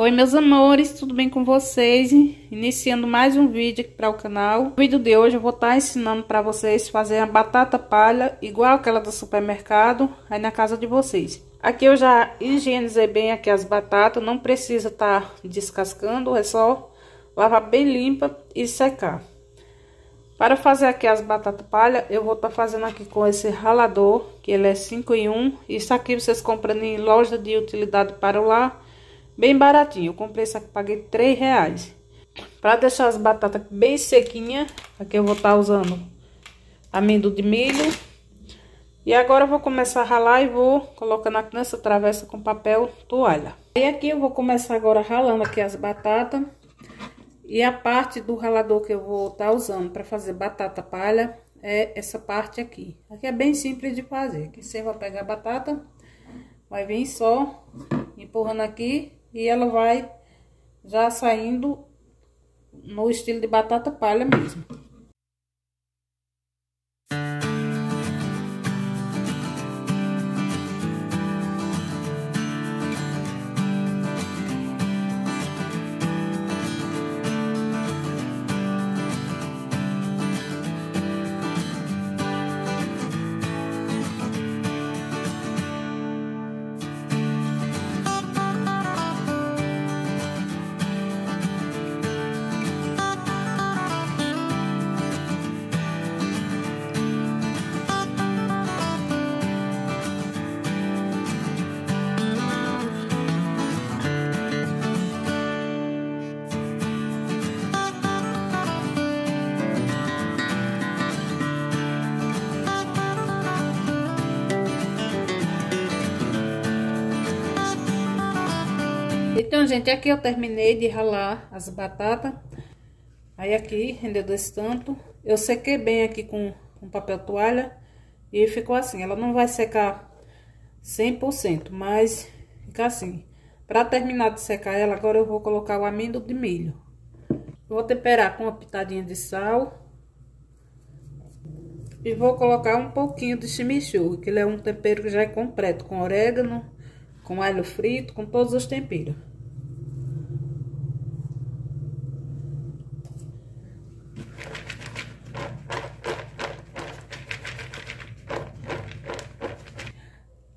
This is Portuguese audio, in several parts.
Oi meus amores, tudo bem com vocês? Iniciando mais um vídeo aqui para o canal. No vídeo de hoje eu vou estar tá ensinando para vocês fazer a batata palha igual aquela do supermercado aí na casa de vocês. Aqui eu já higienizei bem aqui as batatas, não precisa estar tá descascando, é só lavar bem limpa e secar. Para fazer aqui as batatas palha, eu vou estar tá fazendo aqui com esse ralador, que ele é 5 em 1. Isso aqui vocês compram em loja de utilidade para o lar Bem baratinho. Eu comprei isso aqui, paguei 3 reais. Para deixar as batatas bem sequinhas, aqui eu vou estar tá usando amendoim de milho. E agora eu vou começar a ralar e vou colocando aqui nessa travessa com papel toalha. E aqui eu vou começar agora ralando aqui as batatas. E a parte do ralador que eu vou estar tá usando para fazer batata palha é essa parte aqui. Aqui é bem simples de fazer. Aqui você vai pegar a batata, vai vir só empurrando aqui e ela vai já saindo no estilo de batata palha mesmo. Então, gente, aqui eu terminei de ralar as batatas. Aí aqui, rendeu desse tanto. Eu sequei bem aqui com, com papel toalha. E ficou assim. Ela não vai secar 100%, mas fica assim. Pra terminar de secar ela, agora eu vou colocar o amendoim de milho. Vou temperar com uma pitadinha de sal. E vou colocar um pouquinho de chimichurri, que ele é um tempero que já é completo, com orégano, com alho frito, com todos os temperos.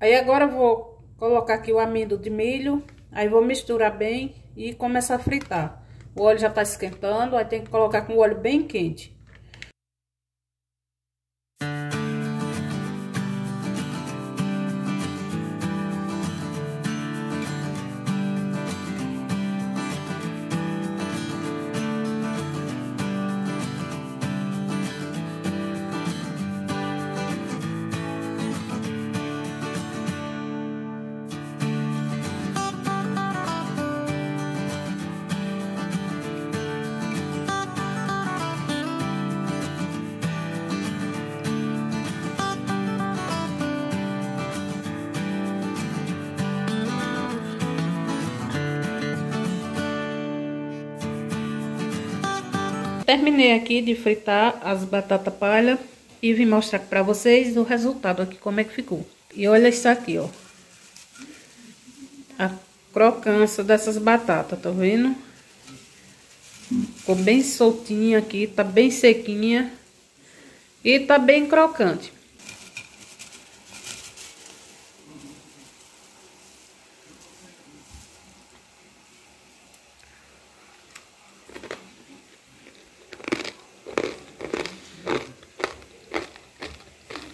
Aí agora vou colocar aqui o amendoim de milho, aí vou misturar bem e começar a fritar. O óleo já tá esquentando, aí tem que colocar com o óleo bem quente. Terminei aqui de fritar as batatas palha e vim mostrar para vocês o resultado aqui, como é que ficou. E olha isso aqui, ó. A crocância dessas batatas, tá vendo? Ficou bem soltinha aqui, tá bem sequinha. E tá bem crocante.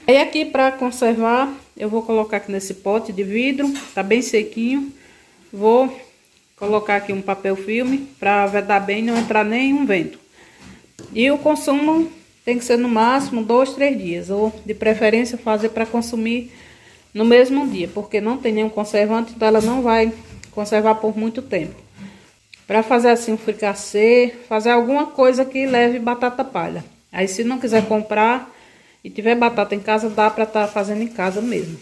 Aí aqui para conservar, eu vou colocar aqui nesse pote de vidro, tá bem sequinho. Vou colocar aqui um papel filme para vedar bem, não entrar nenhum vento. E o consumo tem que ser no máximo dois, três dias, ou de preferência fazer para consumir no mesmo dia, porque não tem nenhum conservante, então ela não vai conservar por muito tempo. Para fazer assim um fricassê, fazer alguma coisa que leve batata palha. Aí se não quiser comprar, e tiver batata em casa, dá para estar tá fazendo em casa mesmo.